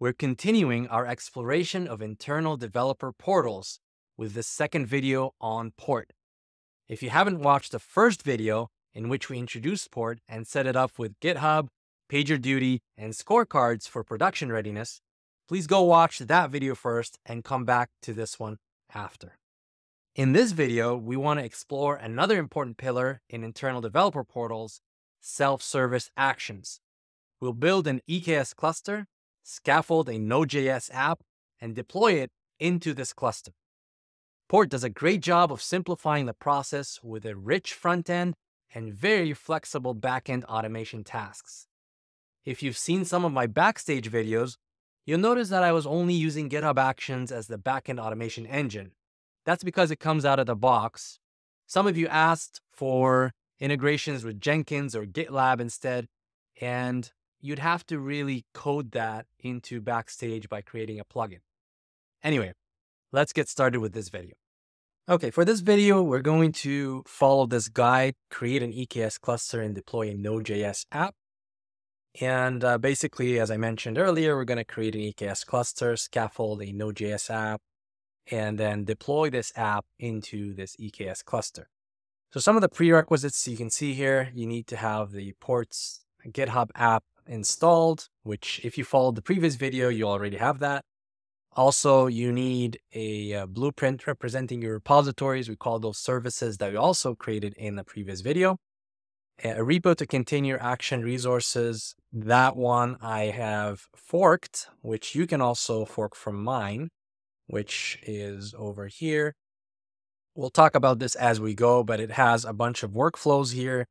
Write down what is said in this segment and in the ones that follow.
we're continuing our exploration of internal developer portals with this second video on Port. If you haven't watched the first video in which we introduced Port and set it up with GitHub, PagerDuty, and scorecards for production readiness, please go watch that video first and come back to this one after. In this video, we want to explore another important pillar in internal developer portals, self-service actions. We'll build an EKS cluster scaffold a Node.js app, and deploy it into this cluster. Port does a great job of simplifying the process with a rich front end and very flexible backend automation tasks. If you've seen some of my backstage videos, you'll notice that I was only using GitHub Actions as the backend automation engine. That's because it comes out of the box. Some of you asked for integrations with Jenkins or GitLab instead, and you'd have to really code that into Backstage by creating a plugin. Anyway, let's get started with this video. Okay, for this video, we're going to follow this guide, create an EKS cluster and deploy a Node.js app. And uh, basically, as I mentioned earlier, we're going to create an EKS cluster, scaffold a Node.js app, and then deploy this app into this EKS cluster. So some of the prerequisites you can see here, you need to have the ports GitHub app installed, which if you followed the previous video, you already have that. Also, you need a, a, uh, blueprint representing your repositories. We call those services that we also created in the previous video. A repo to contain your action resources. That one I have forked, which you can also fork from mine, which is over here. We'll talk about this as we go, but it has a bunch of workflows here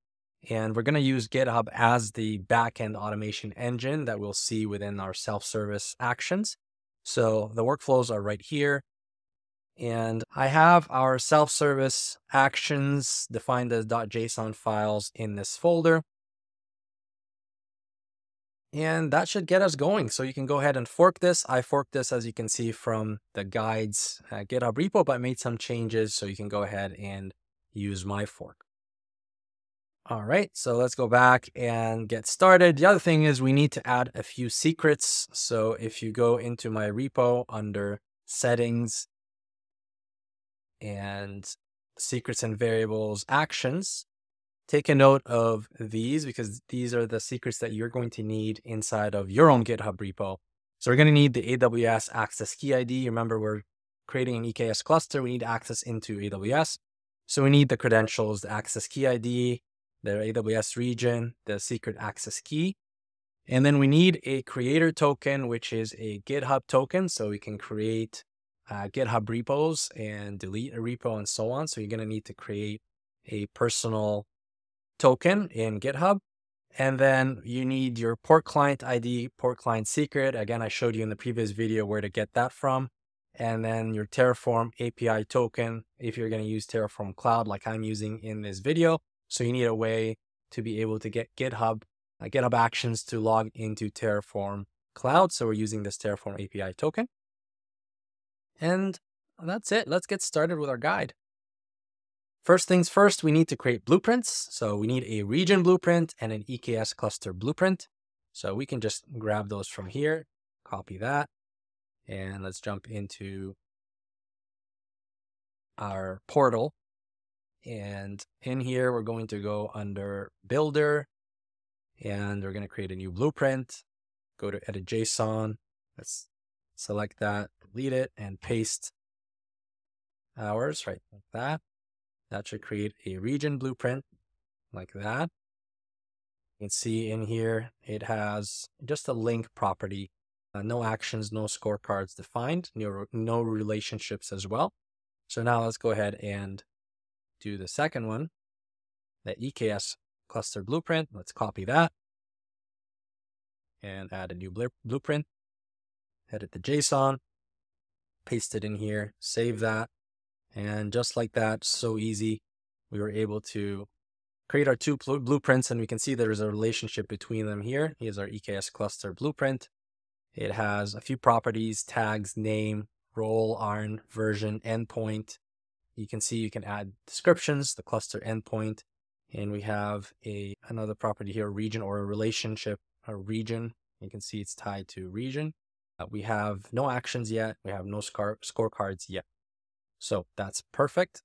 and we're going to use GitHub as the backend automation engine that we'll see within our self-service actions. So the workflows are right here. And I have our self-service actions defined as .json files in this folder. And that should get us going. So you can go ahead and fork this. I forked this, as you can see from the guides uh, GitHub repo, but made some changes. So you can go ahead and use my fork. All right, so let's go back and get started. The other thing is we need to add a few secrets. So if you go into my repo under settings and secrets and variables actions, take a note of these because these are the secrets that you're going to need inside of your own GitHub repo. So we're going to need the AWS access key ID. Remember, we're creating an EKS cluster. We need access into AWS. So we need the credentials, the access key ID, their AWS region, the secret access key. And then we need a creator token, which is a GitHub token. So we can create uh, GitHub repos and delete a repo and so on. So you're going to need to create a personal token in GitHub. And then you need your port client ID, port client secret. Again, I showed you in the previous video where to get that from. And then your Terraform API token, if you're going to use Terraform Cloud like I'm using in this video. So you need a way to be able to get GitHub, uh, GitHub Actions to log into Terraform Cloud. So we're using this Terraform API token. And that's it. Let's get started with our guide. First things first, we need to create blueprints. So we need a region blueprint and an EKS cluster blueprint. So we can just grab those from here, copy that, and let's jump into our portal and in here, we're going to go under builder and we're going to create a new blueprint. Go to edit JSON. Let's select that, delete it and paste ours right like that. That should create a region blueprint like that. You can see in here, it has just a link property, uh, no actions, no scorecards defined, no, no relationships as well. So now let's go ahead and do the second one, the EKS cluster blueprint. Let's copy that and add a new blueprint. Edit the JSON, paste it in here, save that. And just like that, so easy, we were able to create our two blueprints and we can see there's a relationship between them here. Here's our EKS cluster blueprint. It has a few properties, tags, name, role, ARN, version, endpoint, you can see you can add descriptions, the cluster endpoint, and we have a another property here, region or a relationship, a region. You can see it's tied to region. Uh, we have no actions yet. We have no score scorecards yet. So that's perfect.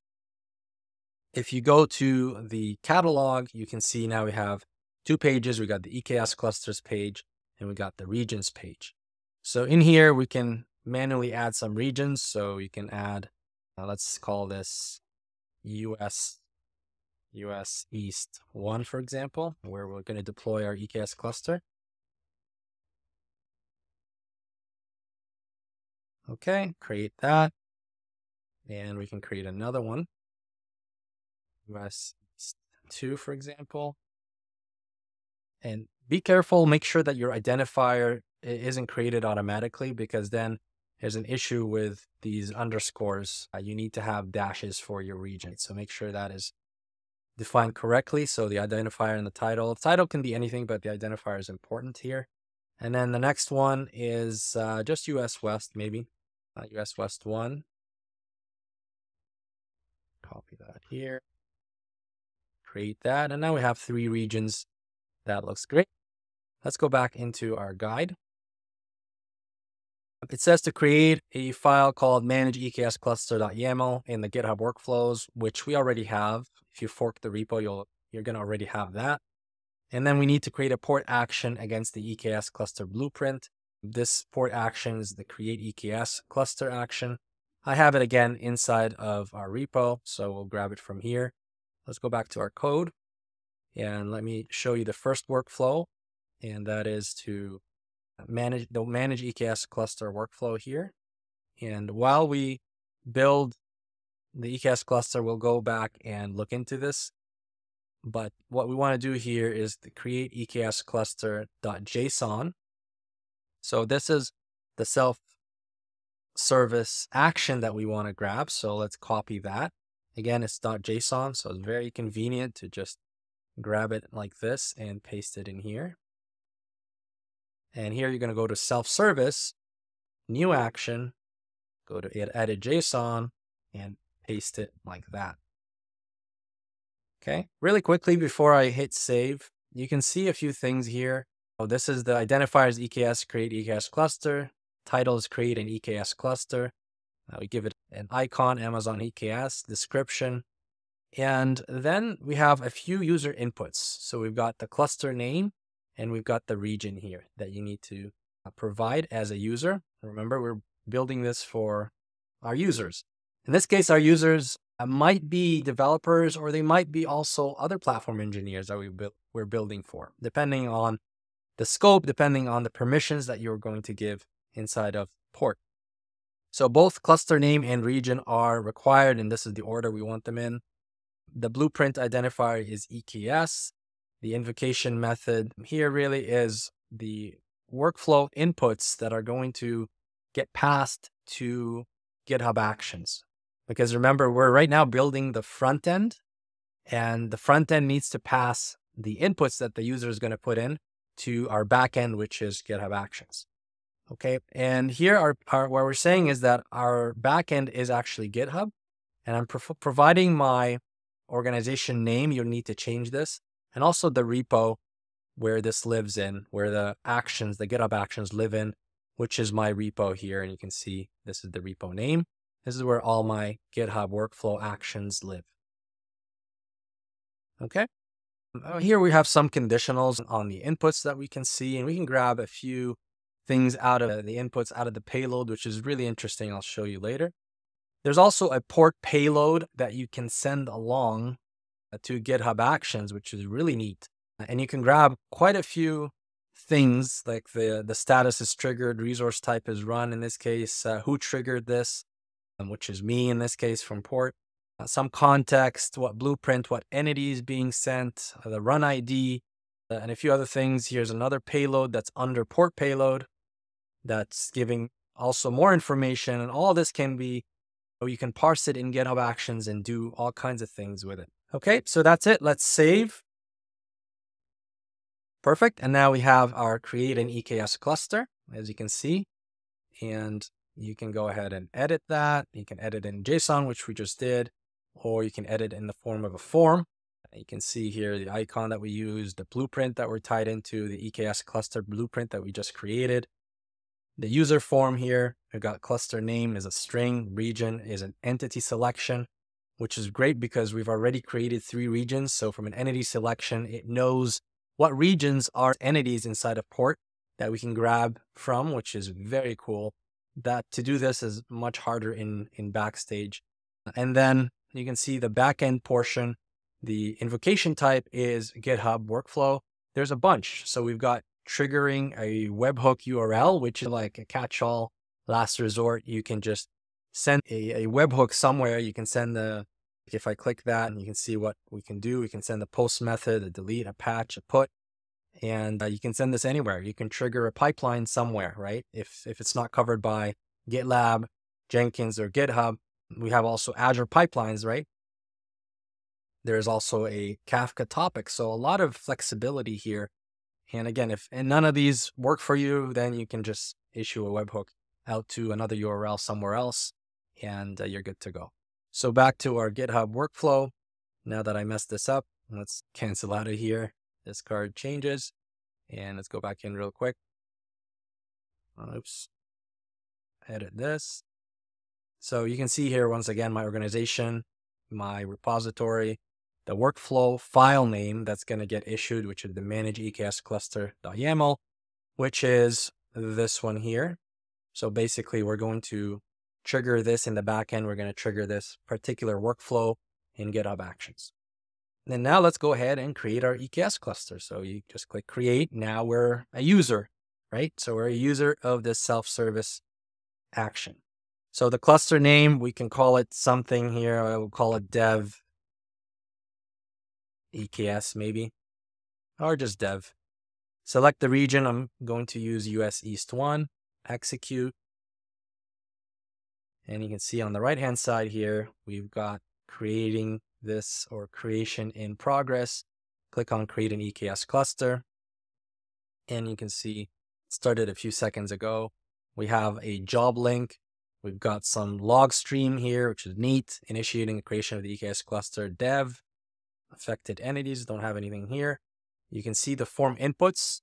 If you go to the catalog, you can see now we have two pages. We got the EKS clusters page and we got the regions page. So in here, we can manually add some regions. So you can add, let's call this US, US East 1, for example, where we're going to deploy our EKS cluster. Okay, create that. And we can create another one. US East 2, for example. And be careful, make sure that your identifier isn't created automatically because then there's an issue with these underscores. Uh, you need to have dashes for your region. So make sure that is defined correctly. So the identifier and the title. The title can be anything, but the identifier is important here. And then the next one is uh, just US West, maybe US West 1. Copy that here. Create that. And now we have three regions. That looks great. Let's go back into our guide. It says to create a file called manage-eks-cluster.yaml in the GitHub workflows, which we already have. If you fork the repo, you'll, you're going to already have that. And then we need to create a port action against the EKS cluster blueprint. This port action is the create EKS cluster action. I have it again inside of our repo, so we'll grab it from here. Let's go back to our code and let me show you the first workflow, and that is to manage the manage EKS cluster workflow here. And while we build the EKS cluster, we'll go back and look into this. But what we want to do here is the create EKS cluster.json so this is the self service action that we want to grab. So let's copy that. Again, it's .json, so it's very convenient to just grab it like this and paste it in here. And here you're going to go to self-service, new action, go to edit JSON and paste it like that. Okay, really quickly before I hit save, you can see a few things here. Oh, this is the identifiers EKS create EKS cluster. Titles create an EKS cluster. We give it an icon, Amazon EKS, description. And then we have a few user inputs. So we've got the cluster name and we've got the region here that you need to uh, provide as a user. Remember, we're building this for our users. In this case, our users uh, might be developers or they might be also other platform engineers that we we're building for, depending on the scope depending on the permissions that you're going to give inside of port. So both cluster name and region are required, and this is the order we want them in. The blueprint identifier is EKS. The invocation method here really is the workflow inputs that are going to get passed to GitHub Actions. Because remember, we're right now building the front end, and the front end needs to pass the inputs that the user is going to put in to our backend, which is GitHub Actions. Okay, and here our, our what we're saying is that our backend is actually GitHub, and I'm pro providing my organization name. You'll need to change this, and also the repo where this lives in, where the actions, the GitHub actions live in, which is my repo here. And you can see this is the repo name. This is where all my GitHub workflow actions live. Okay. Uh, here we have some conditionals on the inputs that we can see, and we can grab a few things out of the inputs out of the payload, which is really interesting. I'll show you later. There's also a port payload that you can send along to GitHub Actions, which is really neat. And you can grab quite a few things like the, the status is triggered, resource type is run in this case, uh, who triggered this, um, which is me in this case from port uh, some context, what blueprint, what entity is being sent, uh, the run ID, uh, and a few other things. Here's another payload that's under port payload that's giving also more information. And all this can be, you can parse it in GitHub Actions and do all kinds of things with it. Okay, so that's it. Let's save. Perfect. And now we have our create an EKS cluster, as you can see. And you can go ahead and edit that. You can edit in JSON, which we just did or you can edit in the form of a form. You can see here the icon that we use, the blueprint that we're tied into, the EKS cluster blueprint that we just created. the user form here. We've got cluster name is a string, region is an entity selection, which is great because we've already created three regions. So from an entity selection, it knows what regions are entities inside a port that we can grab from, which is very cool. That to do this is much harder in, in Backstage. And then you can see the backend portion. The invocation type is GitHub workflow. There's a bunch. So we've got triggering a webhook URL, which is like a catch-all last resort. You can just send a, a webhook somewhere. You can send the, if I click that and you can see what we can do, we can send the post method, a delete, a patch, a put, and uh, you can send this anywhere. You can trigger a pipeline somewhere, right? If, if it's not covered by GitLab, Jenkins, or GitHub, we have also Azure pipelines, right? There's also a Kafka topic. So a lot of flexibility here. And again, if and none of these work for you, then you can just issue a webhook out to another URL somewhere else and uh, you're good to go. So back to our GitHub workflow. Now that I messed this up, let's cancel out of here. This card changes and let's go back in real quick. Oops. Edit this. So you can see here, once again, my organization, my repository, the workflow file name that's going to get issued, which is the manage EKS cluster.yaml, which is this one here. So basically, we're going to trigger this in the backend. We're going to trigger this particular workflow in GitHub Actions. And now let's go ahead and create our EKS cluster. So you just click create. Now we're a user, right? So we're a user of this self-service action. So the cluster name, we can call it something here. I will call it dev EKS maybe, or just dev. Select the region. I'm going to use US East 1, execute. And you can see on the right hand side here, we've got creating this or creation in progress. Click on create an EKS cluster. And you can see it started a few seconds ago. We have a job link. We've got some log stream here, which is neat. Initiating the creation of the EKS cluster dev affected entities, don't have anything here. You can see the form inputs.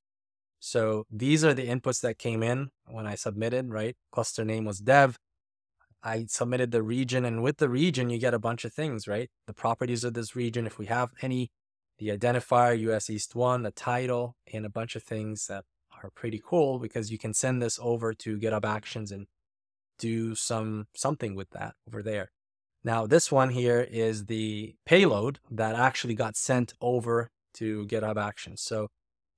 So these are the inputs that came in when I submitted, right? Cluster name was dev. I submitted the region and with the region, you get a bunch of things, right? The properties of this region, if we have any, the identifier, US East 1, the title, and a bunch of things that are pretty cool because you can send this over to GitHub Actions and do some something with that over there. Now, this one here is the payload that actually got sent over to GitHub Actions. So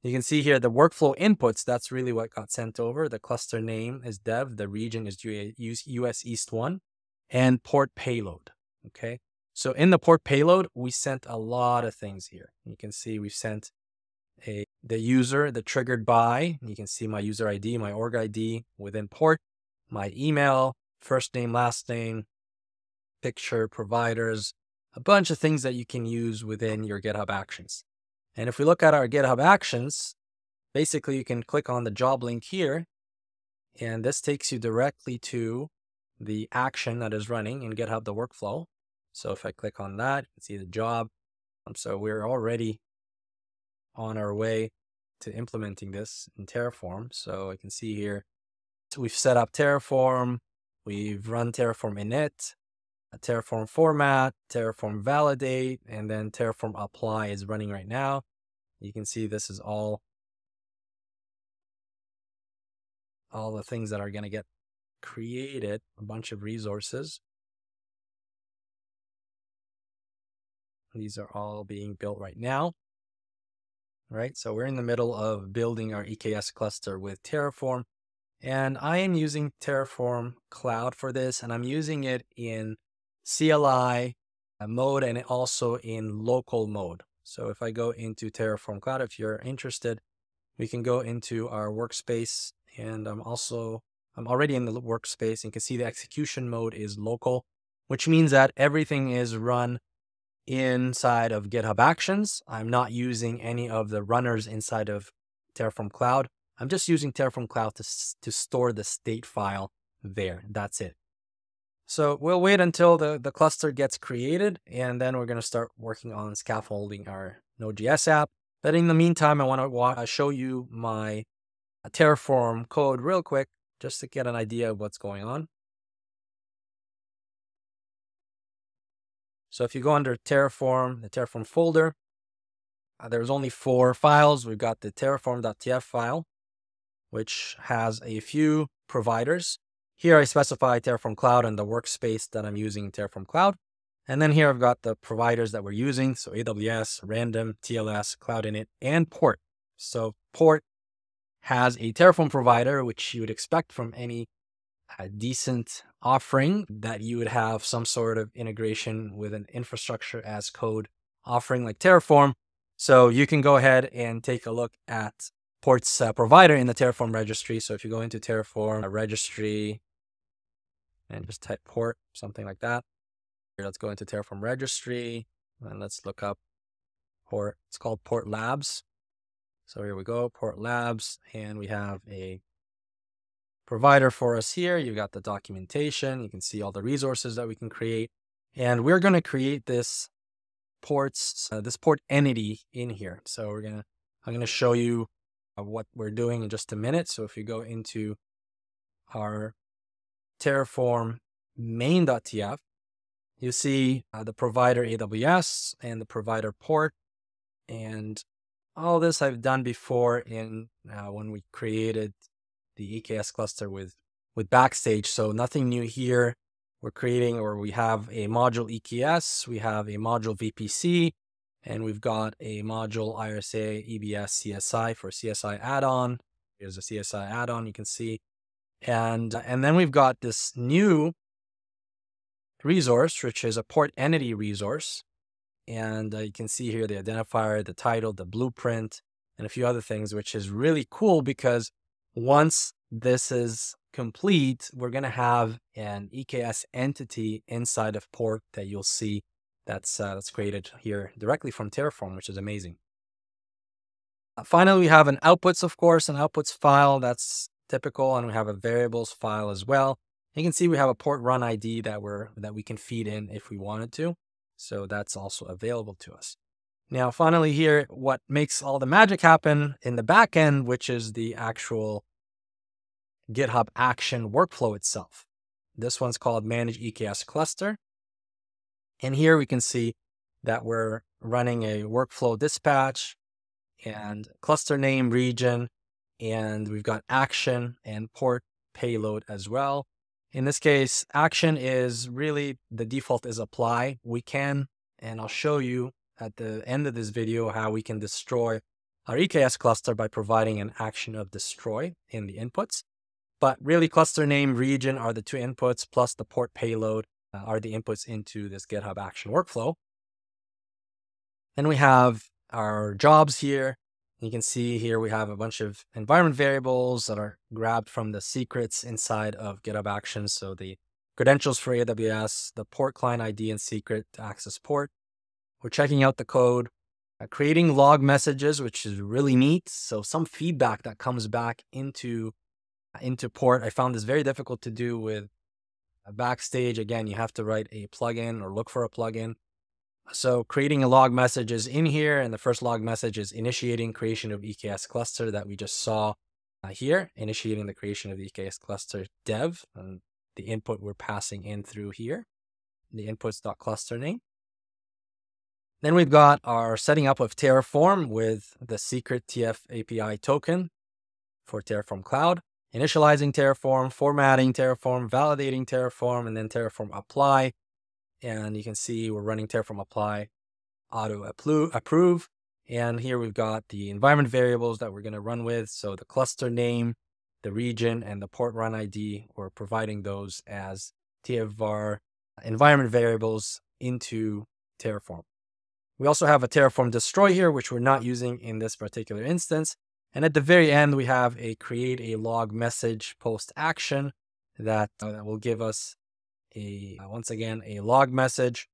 you can see here the workflow inputs, that's really what got sent over. The cluster name is dev, the region is US East 1, and port payload. Okay. So in the port payload, we sent a lot of things here. You can see we sent a the user, the triggered by, you can see my user ID, my org ID within port, my email, first name, last name, picture providers, a bunch of things that you can use within your GitHub Actions. And if we look at our GitHub Actions, basically you can click on the job link here, and this takes you directly to the action that is running in GitHub, the workflow. So if I click on that, you can see the job. Um, so we're already on our way to implementing this in Terraform. So I can see here, so we've set up Terraform, we've run Terraform init, Terraform format, Terraform validate, and then Terraform apply is running right now. You can see this is all, all the things that are going to get created, a bunch of resources. These are all being built right now. Right, so we're in the middle of building our EKS cluster with Terraform. And I am using Terraform Cloud for this, and I'm using it in CLI mode and also in local mode. So if I go into Terraform Cloud, if you're interested, we can go into our workspace and I'm also, I'm already in the workspace and you can see the execution mode is local, which means that everything is run inside of GitHub Actions. I'm not using any of the runners inside of Terraform Cloud. I'm just using Terraform Cloud to, to store the state file there. That's it. So we'll wait until the, the cluster gets created, and then we're going to start working on scaffolding our Node.js app. But in the meantime, I want to show you my uh, Terraform code real quick, just to get an idea of what's going on. So if you go under Terraform, the Terraform folder, uh, there's only four files. We've got the terraform.tf file, which has a few providers. Here I specify Terraform Cloud and the workspace that I'm using Terraform Cloud. And then here I've got the providers that we're using. So AWS, Random, TLS, Cloud Init, and Port. So Port has a Terraform provider, which you would expect from any uh, decent offering that you would have some sort of integration with an infrastructure as code offering like Terraform. So you can go ahead and take a look at Port's uh, provider in the Terraform registry. So if you go into Terraform registry and just type port, something like that. Here, let's go into Terraform registry and let's look up port. It's called Port Labs. So here we go, Port Labs, and we have a provider for us here. You've got the documentation. You can see all the resources that we can create. And we're going to create this ports, uh, this port entity in here. So we're going to, I'm going to show you uh, what we're doing in just a minute. So if you go into our Terraform main.tf, you see uh, the provider AWS and the provider port. And all this I've done before in uh, when we created the EKS cluster with, with Backstage. So nothing new here. We're creating or we have a module EKS, we have a module VPC, and we've got a module IRSA EBS CSI for CSI add-on. Here's a CSI add-on you can see. And, and then we've got this new resource, which is a port entity resource. And uh, you can see here the identifier, the title, the blueprint, and a few other things, which is really cool because once this is complete, we're going to have an EKS entity inside of Port that you'll see that's, uh, that's created here directly from Terraform, which is amazing. Uh, finally, we have an outputs, of course, an outputs file that's typical, and we have a variables file as well. You can see we have a port run ID that we're that we can feed in if we wanted to. So that's also available to us. Now, finally here, what makes all the magic happen in the backend, which is the actual GitHub action workflow itself. This one's called Manage EKS Cluster. And here we can see that we're running a workflow dispatch and cluster name region, and we've got action and port payload as well. In this case, action is really the default is apply. We can, and I'll show you at the end of this video how we can destroy our EKS cluster by providing an action of destroy in the inputs. But really cluster name region are the two inputs plus the port payload uh, are the inputs into this GitHub action workflow. Then we have our jobs here. You can see here we have a bunch of environment variables that are grabbed from the secrets inside of GitHub Actions. So the credentials for AWS, the port client ID and secret to access port, we're checking out the code, uh, creating log messages, which is really neat. So some feedback that comes back into, uh, into port. I found this very difficult to do with Backstage. Again, you have to write a plugin or look for a plugin. So creating a log message is in here, and the first log message is initiating creation of EKS cluster that we just saw uh, here, initiating the creation of the EKS cluster dev, and the input we're passing in through here, the inputs.cluster name. Then we've got our setting up of Terraform with the secret TF API token for Terraform Cloud, initializing Terraform, formatting Terraform, validating Terraform, and then Terraform apply. And you can see we're running Terraform apply auto approve. And here we've got the environment variables that we're going to run with. So the cluster name, the region, and the port run ID, we're providing those as TFVAR environment variables into Terraform. We also have a Terraform destroy here, which we're not using in this particular instance. And at the very end, we have a create a log message post action that, uh, that will give us a, uh, once again, a log message.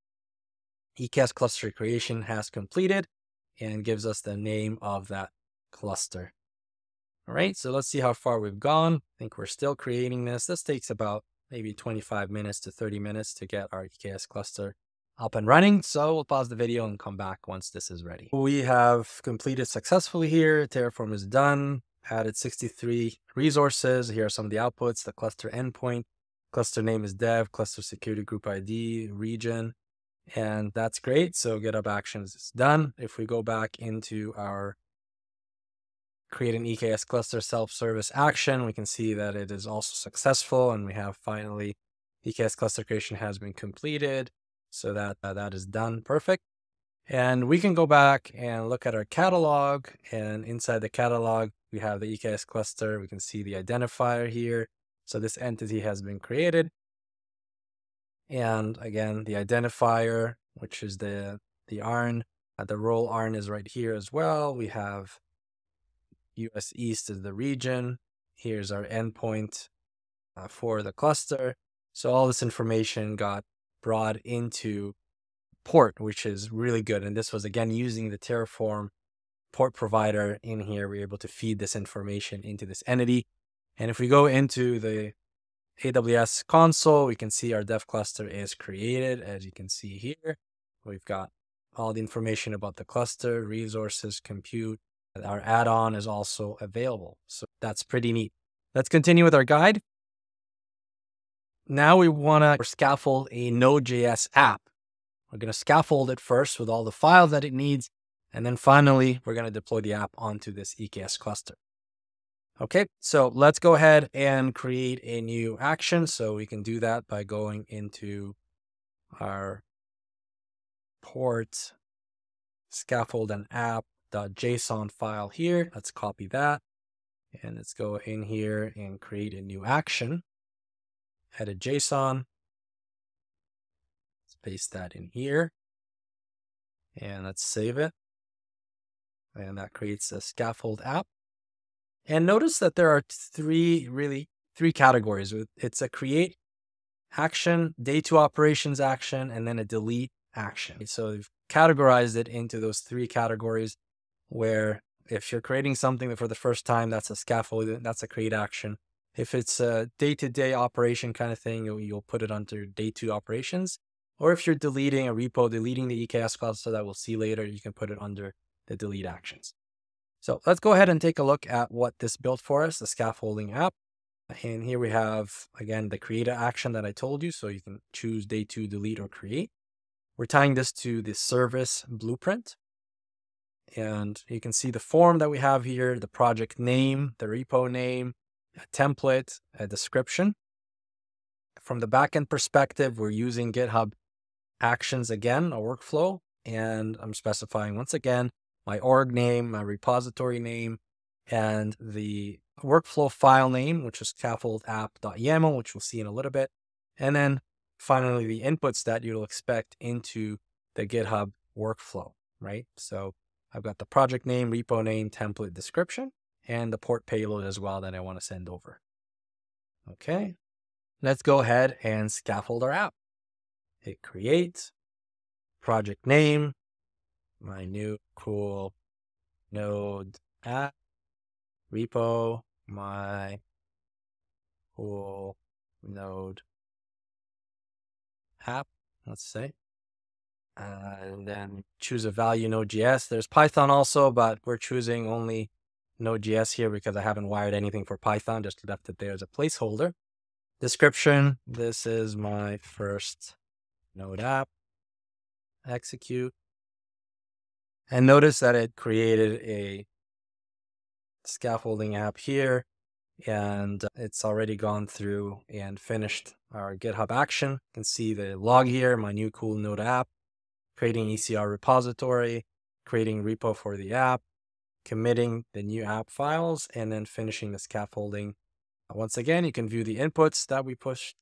EKS cluster creation has completed and gives us the name of that cluster. All right, so let's see how far we've gone. I think we're still creating this. This takes about maybe 25 minutes to 30 minutes to get our EKS cluster up and running. So we'll pause the video and come back once this is ready. We have completed successfully here. Terraform is done. added 63 resources. Here are some of the outputs, the cluster endpoint, cluster name is dev, cluster security group ID, region, and that's great. So GitHub Actions is done. If we go back into our create an EKS cluster self-service action, we can see that it is also successful and we have finally EKS cluster creation has been completed. So that uh, that is done. Perfect. And we can go back and look at our catalog and inside the catalog, we have the EKS cluster. We can see the identifier here. So this entity has been created. And again, the identifier, which is the, the ARN, uh, the role ARN is right here as well. We have US East is the region. Here's our endpoint uh, for the cluster. So all this information got brought into port, which is really good. And this was again using the Terraform port provider in here. We're able to feed this information into this entity. And if we go into the AWS console, we can see our dev cluster is created. As you can see here, we've got all the information about the cluster, resources, compute. Our add-on is also available. So that's pretty neat. Let's continue with our guide. Now we want to scaffold a Node.js app. We're going to scaffold it first with all the files that it needs. And then finally, we're going to deploy the app onto this EKS cluster. Okay, so let's go ahead and create a new action. So we can do that by going into our port scaffold and app.json file here. Let's copy that. And let's go in here and create a new action. Edit JSON. Let's paste that in here. And let's save it. And that creates a scaffold app. And notice that there are three really three categories. It's a create action, day two operations action, and then a delete action. So we've categorized it into those three categories where if you're creating something for the first time, that's a scaffold, that's a create action. If it's a day-to-day operation kind of thing, you'll, you'll put it under day two operations. Or if you're deleting a repo, deleting the EKS cluster that we'll see later, you can put it under the delete actions. So let's go ahead and take a look at what this built for us, the scaffolding app. And here we have, again, the create action that I told you. So you can choose day two, delete or create. We're tying this to the service blueprint. And you can see the form that we have here, the project name, the repo name, a template, a description. From the backend perspective, we're using GitHub Actions again, a workflow. And I'm specifying once again my org name, my repository name, and the workflow file name, which is scaffoldapp.yaml, which we'll see in a little bit. And then finally, the inputs that you'll expect into the GitHub workflow, right? So I've got the project name, repo name, template description, and the port payload as well that I want to send over. Okay, let's go ahead and scaffold our app. Hit create, project name, my new cool node app repo, my cool node app, let's say. and then choose a value Node.js. There's Python also, but we're choosing only Node.js here because I haven't wired anything for Python, just left it there as a placeholder. Description, this is my first Node app. Execute. And notice that it created a scaffolding app here and uh, it's already gone through and finished our GitHub action. You can see the log here, my new cool node app, creating ECR repository, creating repo for the app, committing the new app files, and then finishing the scaffolding. Once again, you can view the inputs that we pushed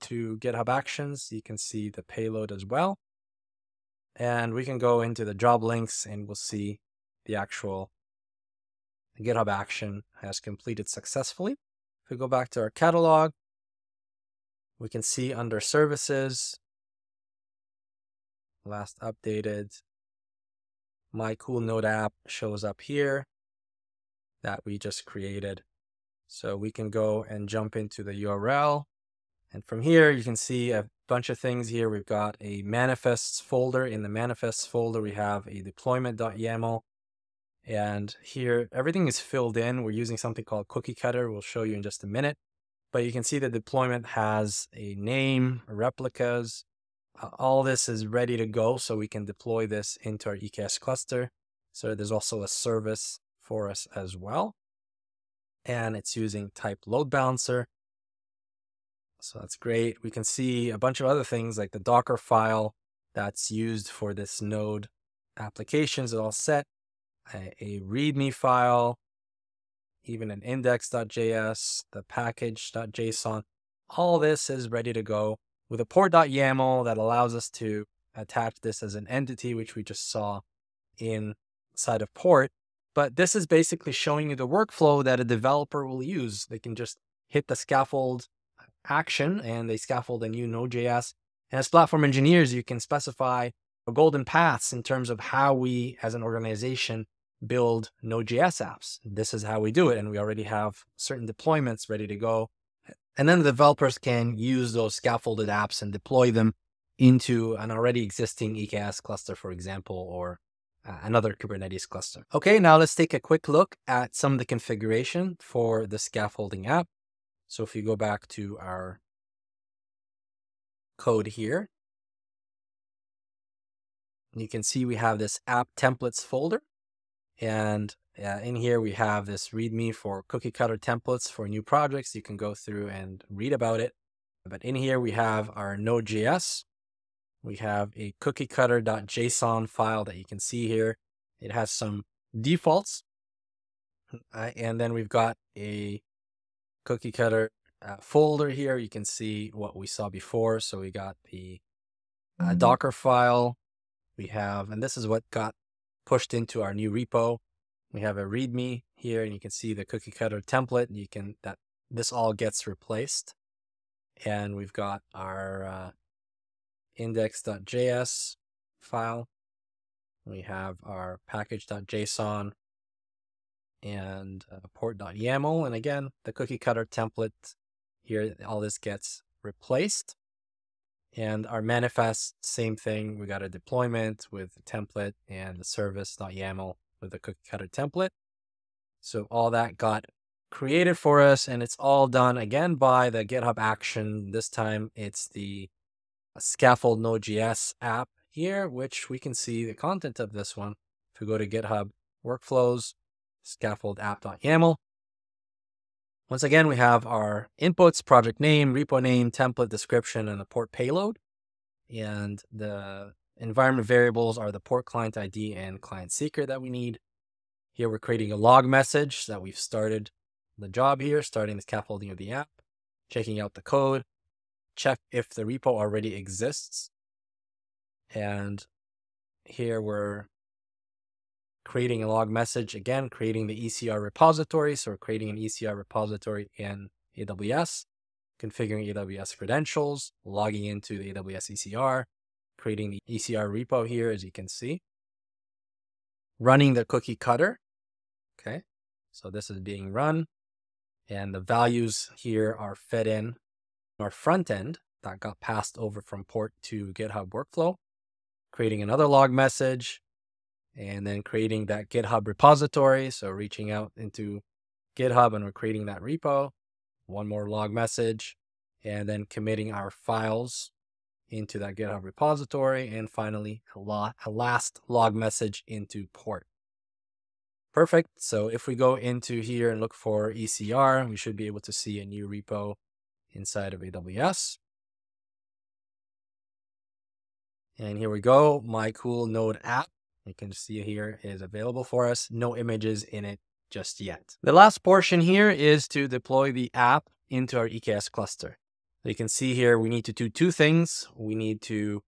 to GitHub Actions. You can see the payload as well. And we can go into the job links and we'll see the actual GitHub action has completed successfully. If we go back to our catalog, we can see under services, last updated, my cool node app shows up here that we just created. So we can go and jump into the URL. And from here, you can see a bunch of things here. We've got a manifests folder. In the manifests folder, we have a deployment.yaml, And here, everything is filled in. We're using something called Cookie Cutter. We'll show you in just a minute. But you can see the deployment has a name, replicas. All this is ready to go, so we can deploy this into our EKS cluster. So there's also a service for us as well. And it's using type load balancer. So that's great. We can see a bunch of other things like the Docker file that's used for this node applications is all set. A, README file, even an index.js, the package.json. All this is ready to go with a port.yaml that allows us to attach this as an entity, which we just saw inside of port. But this is basically showing you the workflow that a developer will use. They can just hit the scaffold action and they scaffold a new Node.js. And as platform engineers, you can specify a golden paths in terms of how we as an organization build Node.js apps. This is how we do it. And we already have certain deployments ready to go. And then the developers can use those scaffolded apps and deploy them into an already existing EKS cluster, for example, or uh, another Kubernetes cluster. Okay, now let's take a quick look at some of the configuration for the scaffolding app. So if you go back to our code here, you can see we have this app templates folder. And uh, in here, we have this README for cookie cutter templates for new projects. You can go through and read about it. But in here, we have our Node.js. We have a cookie cutter.json file that you can see here. It has some defaults. Uh, and then we've got a cookie cutter uh, folder here. You can see what we saw before. So we got the uh, mm-hmm. Docker file. We have, and this is what got pushed into our new repo. We have a README here, and you can see the cookie cutter template. You can that this all gets replaced, and we've got our uh, index.js file. We have our package.json and uh, port.yaml. And again, the cookie cutter template here, all this gets replaced. And our manifest, same thing. We got a deployment with the template and the service.yaml with the cookie cutter template. So all that got created for us and it's all done again by the GitHub action. This time it's the scaffold Node.js app here, which we can see the content of this one. If we go to GitHub workflows, scaffold app.yaml. Once again, we have our inputs, project name, repo name, template description, and the port payload. And the environment variables are the port client ID and client secret that we need. Here we're creating a log message that we've started the job here, starting the scaffolding of the app, checking out the code, check if the repo already exists. And here we're creating a log message, again, creating the ECR repository. So we're creating an ECR repository in AWS, configuring AWS credentials, logging into the AWS ECR, creating the ECR repo here, as you can see, running the cookie cutter. Okay, so this is being run and the values here are fed in our front end that got passed over from port to GitHub workflow, creating another log message, and then creating that GitHub repository. So reaching out into GitHub and we're creating that repo, one more log message, and then committing our files into that GitHub repository. And finally, a, a last log message into port. Perfect. So if we go into here and look for ECR, we should be able to see a new repo inside of AWS. And here we go, my cool node app you can see here is available for us. No images in it just yet. The last portion here is to deploy the app into our EKS cluster. So you can see here, we need to do two things. We need to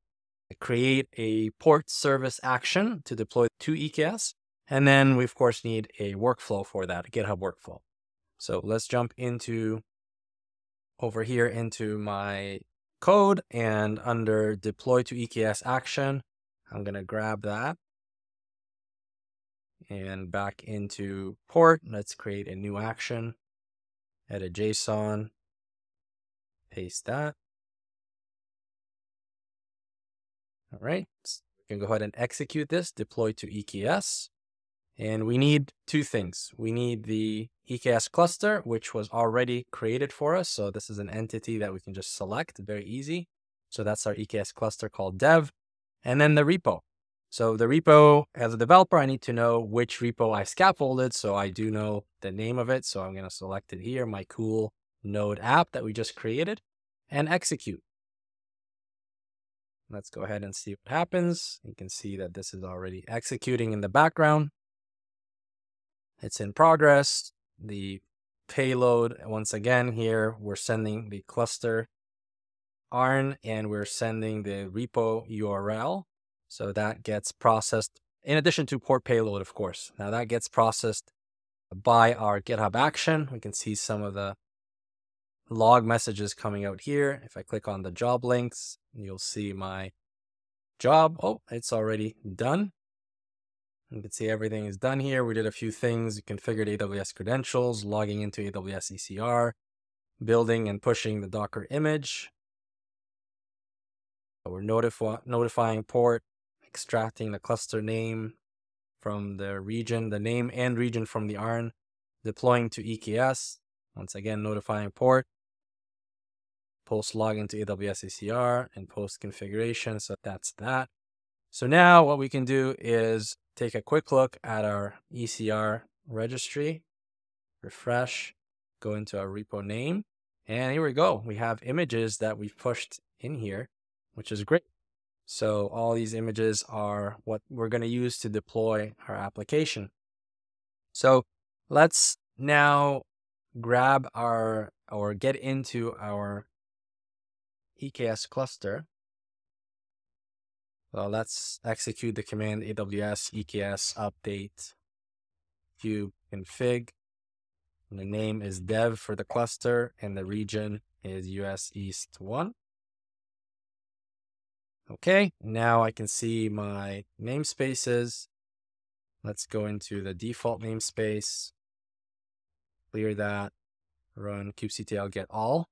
create a port service action to deploy to EKS. And then we of course need a workflow for that, a GitHub workflow. So let's jump into over here into my code and under deploy to EKS action, I'm going to grab that and back into port. Let's create a new action, edit JSON, paste that. All right, we can go ahead and execute this, deploy to EKS. And we need two things. We need the EKS cluster, which was already created for us. So this is an entity that we can just select, very easy. So that's our EKS cluster called dev. And then the repo. So the repo, as a developer, I need to know which repo I scaffolded. So I do know the name of it. So I'm going to select it here, my cool node app that we just created and execute. Let's go ahead and see what happens. You can see that this is already executing in the background. It's in progress. The payload, once again, here, we're sending the cluster ARN and we're sending the repo URL. So that gets processed in addition to port payload, of course. Now that gets processed by our GitHub action. We can see some of the log messages coming out here. If I click on the job links, you'll see my job. Oh, it's already done. You can see everything is done here. We did a few things. Configured AWS credentials, logging into AWS ECR, building and pushing the Docker image. We're notif notifying port, extracting the cluster name from the region, the name and region from the ARN, deploying to EKS. Once again, notifying port, post login to AWS ECR and post configuration. So that's that. So now what we can do is take a quick look at our ECR registry, refresh, go into our repo name, and here we go. We have images that we've pushed in here, which is great. So all these images are what we're going to use to deploy our application. So let's now grab our or get into our EKS cluster. Well, let's execute the command AWS EKS update cube config. And the name is dev for the cluster and the region is US East 1. Okay, now I can see my namespaces. Let's go into the default namespace, clear that, run kubectl get all.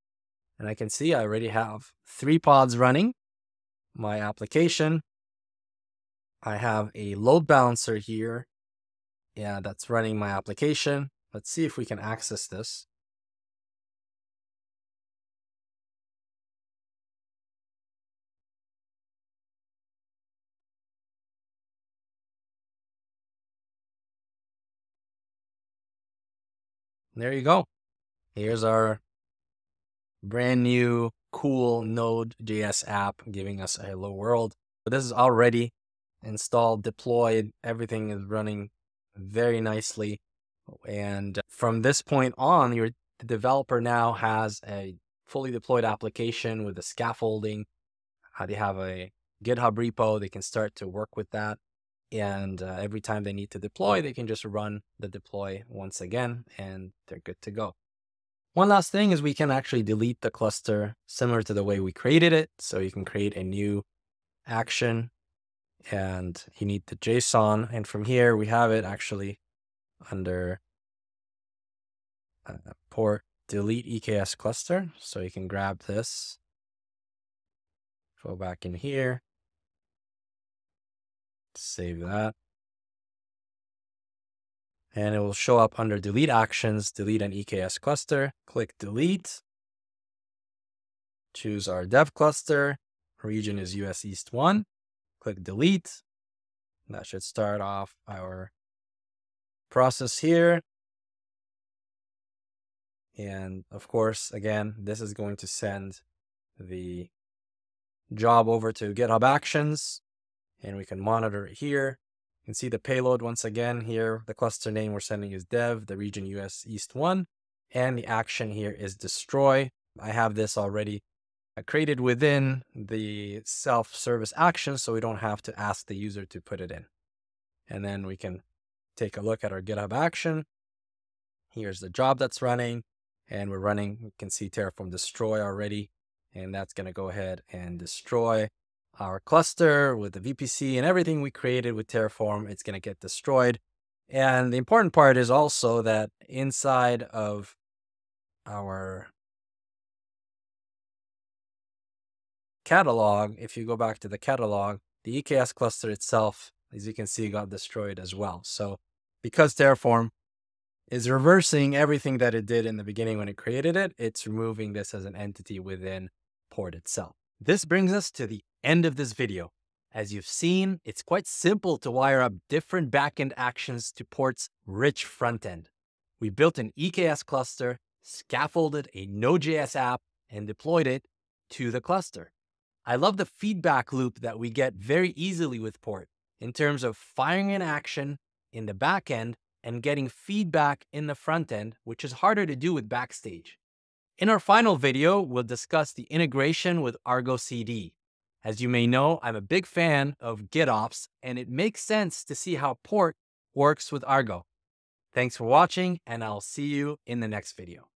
And I can see I already have three pods running. My application. I have a load balancer here. Yeah, that's running my application. Let's see if we can access this. There you go. Here's our brand new cool Node.js app giving us a hello world. But this is already installed, deployed. Everything is running very nicely. And from this point on, your the developer now has a fully deployed application with the scaffolding. They have a GitHub repo. They can start to work with that. And uh, every time they need to deploy, they can just run the deploy once again, and they're good to go. One last thing is we can actually delete the cluster similar to the way we created it. So you can create a new action and you need the JSON. And from here, we have it actually under uh, port delete EKS cluster. So you can grab this, go back in here, save that and it will show up under delete actions, delete an EKS cluster, click delete, choose our dev cluster, region is US East 1, click delete. That should start off our process here. And of course, again, this is going to send the job over to GitHub Actions, and we can monitor it here You can see the payload once again here. The cluster name we're sending is dev, the region US East 1, and the action here is destroy. I have this already created within the self-service action, so we don't have to ask the user to put it in. And then we can take a look at our GitHub action. Here's the job that's running, and we're running, we can see Terraform destroy already, and that's going to go ahead and destroy our cluster with the VPC and everything we created with Terraform, it's going to get destroyed. And the important part is also that inside of our catalog, if you go back to the catalog, the EKS cluster itself, as you can see, got destroyed as well. So because Terraform is reversing everything that it did in the beginning when it created it, it's removing this as an entity within port itself. This brings us to the end of this video. As you've seen, it's quite simple to wire up different backend actions to Port's rich frontend. We built an EKS cluster, scaffolded a Node.js app, and deployed it to the cluster. I love the feedback loop that we get very easily with Port in terms of firing an action in the backend and getting feedback in the front end, which is harder to do with Backstage. In our final video, we'll discuss the integration with Argo CD. As you may know, I'm a big fan of GitOps, and it makes sense to see how Port works with Argo. Thanks for watching, and I'll see you in the next video.